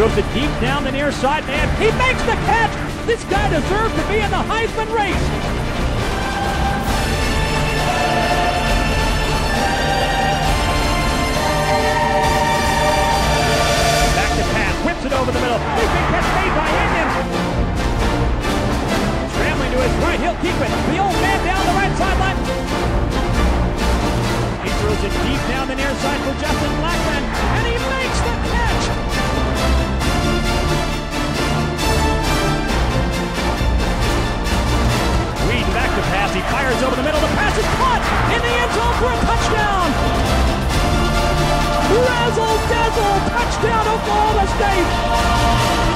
Moves it deep down the near side, and he makes the catch. This guy deserves to be in the Heisman race. Back to pass, whips it over the middle. Big catch made by Onion. Scrambling to his right, he'll keep it. The old man down the right sideline. He throws it deep down the near side for Justin Blackmon, is caught in the end zone for a touchdown. Razzle dazzle touchdown Oklahoma State.